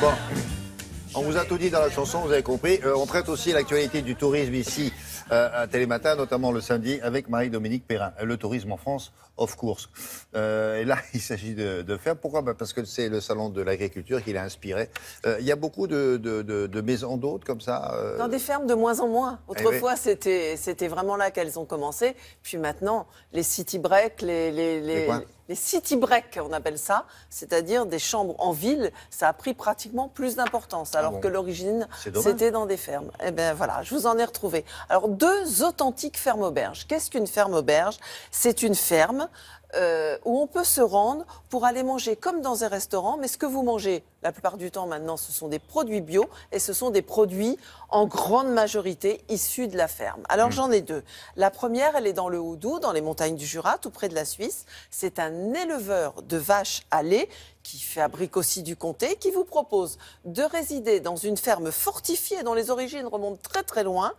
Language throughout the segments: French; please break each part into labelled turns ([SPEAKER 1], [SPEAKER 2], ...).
[SPEAKER 1] Bon, on vous a tout dit dans la chanson, vous avez compris. Euh, on traite aussi l'actualité du tourisme ici euh, à Télématin, notamment le samedi, avec Marie-Dominique Perrin. Euh, Le tourisme en France, off course. Euh, et là, il s'agit de, de faire. Pourquoi? Bah, Parce que c'est le salon de l'agriculture qui l'a inspiré. Euh, Il y a beaucoup de, de- de- de maisons d'hôtes comme ça. euh,
[SPEAKER 2] Dans des fermes de moins en moins.
[SPEAKER 1] Eh
[SPEAKER 2] Autrefois, c'était c'était vraiment là qu'elles ont commencé. Puis maintenant, les city breaks, les, les, city breaks, on appelle ça, c'est-à-dire des chambres en ville, ça a pris pratiquement plus d'importance, alors
[SPEAKER 1] bon
[SPEAKER 2] que l'origine, c'était dans des fermes. Eh bien voilà, je vous en ai retrouvé. Alors, deux authentiques fermes auberges. Qu'est-ce qu'une ferme auberge? C'est une ferme où on peut se rendre pour aller manger comme dans un restaurant, mais ce que vous mangez, la plupart du temps maintenant, ce sont des produits bio et ce sont des produits en grande majorité issus de la ferme. Alors j'en ai deux. La première, elle est dans le Houdou, dans les montagnes du Jura, tout près de la Suisse. C'est un éleveur de vaches à lait qui fabrique aussi du comté, qui vous propose de résider dans une ferme fortifiée dont les origines remontent très très loin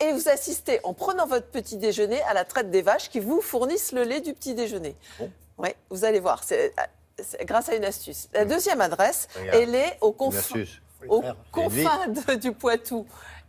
[SPEAKER 2] et vous assistez en prenant votre petit déjeuner à la traite des vaches qui vous fournissent le lait du petit déjeuner.
[SPEAKER 1] Bon.
[SPEAKER 2] Oui, vous allez voir, c'est grâce à une astuce. La deuxième adresse,
[SPEAKER 1] Regarde,
[SPEAKER 2] elle est aux
[SPEAKER 1] une
[SPEAKER 2] confins,
[SPEAKER 1] une
[SPEAKER 2] confins de- du Poitou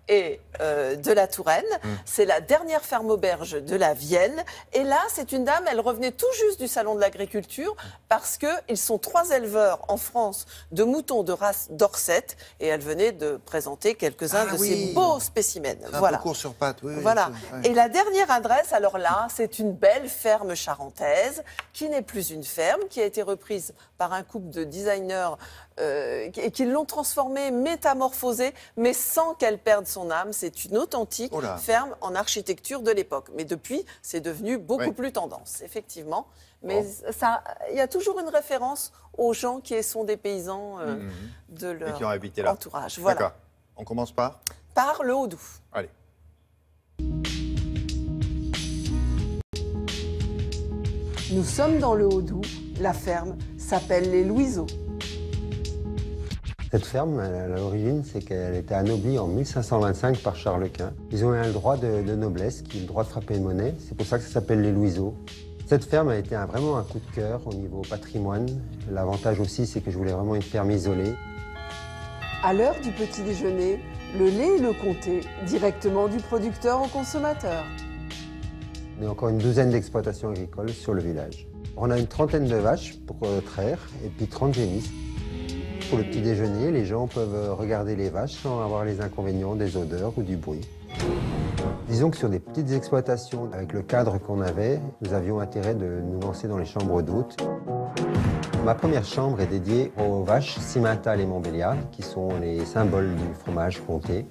[SPEAKER 2] et euh, de la Touraine.
[SPEAKER 1] Hmm.
[SPEAKER 2] C'est la dernière ferme auberge de la Vienne. Et là, c'est une dame, elle revenait tout juste du salon de l'agriculture parce qu'ils sont trois éleveurs en France de moutons de race Dorset et elle venait de présenter quelques-uns
[SPEAKER 1] Ah
[SPEAKER 2] de
[SPEAKER 1] oui.
[SPEAKER 2] ces beaux spécimens.
[SPEAKER 1] Un
[SPEAKER 2] Voilà.
[SPEAKER 1] court sur pattes, oui.
[SPEAKER 2] Voilà. Et la dernière adresse, alors là, c'est une belle ferme charentaise qui n'est plus une ferme, qui a été reprise par un couple de designers euh, et qui l'ont transformée, métamorphosée, mais sans qu'elle perde son âme. C'est une authentique
[SPEAKER 1] Oh
[SPEAKER 2] ferme en architecture de l'époque. Mais depuis, c'est devenu beaucoup
[SPEAKER 1] Ouais.
[SPEAKER 2] plus tendance, effectivement. Mais ça, il y a toujours une référence aux gens qui sont des paysans euh, de leur
[SPEAKER 1] qui ont habité là.
[SPEAKER 2] entourage. Voilà.
[SPEAKER 1] D'accord. On commence par
[SPEAKER 2] Par le Haut-Doubs.
[SPEAKER 1] Allez.
[SPEAKER 2] Nous sommes dans le Haut-Doubs. La ferme s'appelle les Louiseaux.
[SPEAKER 3] Cette ferme, à l'origine, c'est qu'elle était anoblie en 1525 par Charles Quint. Ils ont eu un droit de, de noblesse, qui est le droit de frapper une monnaie. C'est pour ça que ça s'appelle les Louiseaux. Cette ferme a été un- vraiment un coup de cœur au niveau patrimoine. L'avantage aussi, c'est que je voulais vraiment une ferme isolée.
[SPEAKER 2] À l'heure du petit déjeuner, le lait et le comté, directement du producteur au consommateur.
[SPEAKER 3] On a encore une douzaine d'exploitations agricoles sur le village. On a une trentaine de vaches pour euh, traire et puis 30 génisses. Pour le petit déjeuner, les gens peuvent euh, regarder les vaches sans avoir les inconvénients des odeurs ou du bruit. Disons que sur des petites exploitations, avec le cadre qu'on avait, nous avions intérêt de nous lancer dans les chambres d'hôtes. Ma première chambre est dédiée aux vaches Simmental et Montbéliard, qui sont les symboles du fromage comté.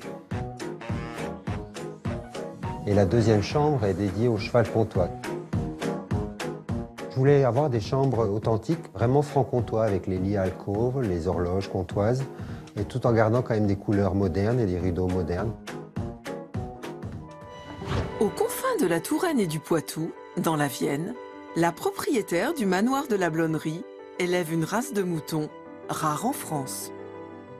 [SPEAKER 3] Et la deuxième chambre est dédiée au cheval comtois. Je voulais avoir des chambres authentiques, vraiment franc-comtois, avec les lits à les horloges comtoises, et tout en gardant quand même des couleurs modernes et des rideaux modernes.
[SPEAKER 4] Aux confins de la Touraine et du Poitou, dans la Vienne, la propriétaire du manoir de la Blonnerie élève une race de moutons rare en France.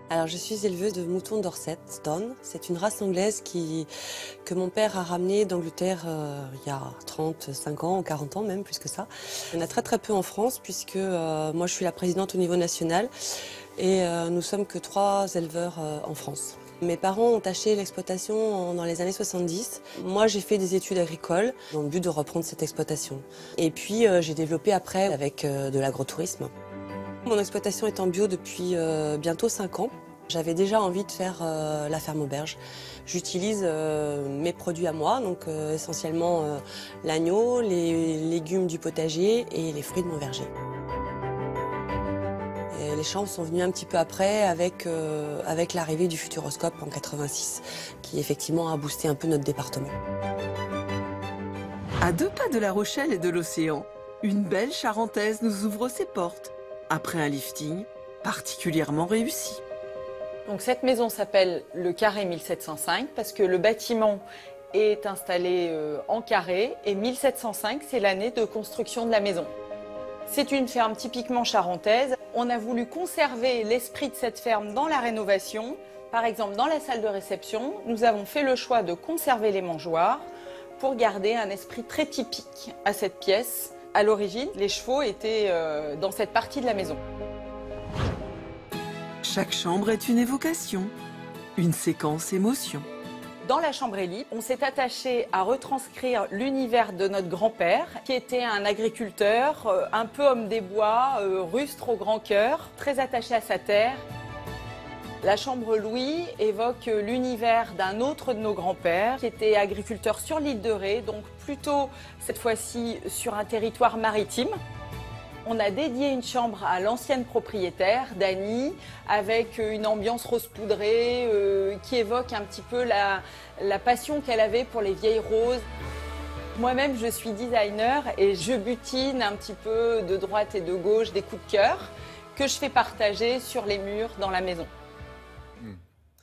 [SPEAKER 5] Alors, je suis éleveuse de moutons Dorset Stone. C'est une race anglaise qui, que mon père a ramenée d'Angleterre euh, il y a 35 ans, 40 ans même, plus que ça. Il y en a très très peu en France puisque euh, moi je suis la présidente au niveau national et euh, nous sommes que trois éleveurs euh, en France. Mes parents ont acheté l'exploitation dans les années 70. Moi, j'ai fait des études agricoles dans le but de reprendre cette exploitation. Et puis, euh, j'ai développé après avec euh, de l'agrotourisme. Mon exploitation est en bio depuis euh, bientôt 5 ans. J'avais déjà envie de faire euh, la ferme auberge. J'utilise euh, mes produits à moi, donc essentiellement l'agneau, les légumes du potager et les fruits de mon verger. Les chambres sont venues un petit peu après avec, avec l'arrivée du Futuroscope en 86, qui effectivement a boosté un peu notre département.
[SPEAKER 4] À deux pas de La Rochelle et de l'océan, une belle charentaise nous ouvre ses portes après un lifting particulièrement réussi.
[SPEAKER 6] Cette maison s'appelle le carré 1705 parce que le bâtiment est installé euh, en carré et 1705 c'est l'année de construction de la maison. C'est une ferme typiquement charentaise. On a voulu conserver l'esprit de cette ferme dans la rénovation Par exemple, dans la salle de réception, nous avons fait le choix de conserver les mangeoires pour garder un esprit très typique à cette pièce. À l'origine, les chevaux étaient euh, dans cette partie de la maison.
[SPEAKER 4] Chaque chambre est une évocation, une séquence émotion.
[SPEAKER 6] Dans la chambre élite, on s'est attaché à retranscrire l'univers de notre grand-père, qui était un agriculteur, euh, un peu homme des bois, euh, rustre au grand cœur, très attaché à sa terre. La chambre Louis évoque l'univers d'un autre de nos grands-pères, qui était agriculteur sur l'île de Ré, donc plutôt cette fois-ci sur un territoire maritime. On a dédié une chambre à l'ancienne propriétaire, Dany, avec une ambiance rose poudrée euh, qui évoque un petit peu la passion qu'elle avait pour les vieilles roses. Moi-même, je suis designer et je butine un petit peu de droite et de gauche des coups de cœur que je fais partager sur les murs dans la maison.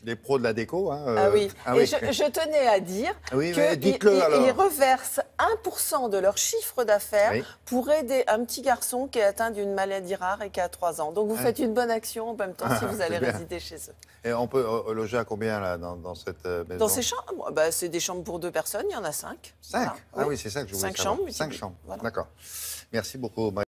[SPEAKER 1] Les pros de la déco. Hein,
[SPEAKER 2] Ah
[SPEAKER 1] euh,
[SPEAKER 2] oui,
[SPEAKER 1] ah
[SPEAKER 2] et je, je tenais à dire
[SPEAKER 1] Oui, mais
[SPEAKER 2] qu'ils reversent 1% de leur chiffre d'affaires
[SPEAKER 1] Oui.
[SPEAKER 2] pour aider un petit garçon qui est atteint d'une maladie rare et qui a 3 ans. Donc vous
[SPEAKER 1] Ouais.
[SPEAKER 2] faites une bonne action en même temps si vous allez résider chez eux.
[SPEAKER 1] Et on peut euh, loger à combien là, dans, dans cette euh, maison?
[SPEAKER 2] Dans ces chambres, bah, c'est des chambres pour deux personnes, il y en a 5.
[SPEAKER 1] Cinq Ah oui, c'est ça que je voulais
[SPEAKER 2] Cinq
[SPEAKER 1] savoir.
[SPEAKER 2] chambres,
[SPEAKER 1] Cinq
[SPEAKER 2] multipli-
[SPEAKER 1] chambres.
[SPEAKER 2] voilà.
[SPEAKER 1] D'accord. Merci beaucoup. Marie.